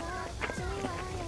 i don't Oh,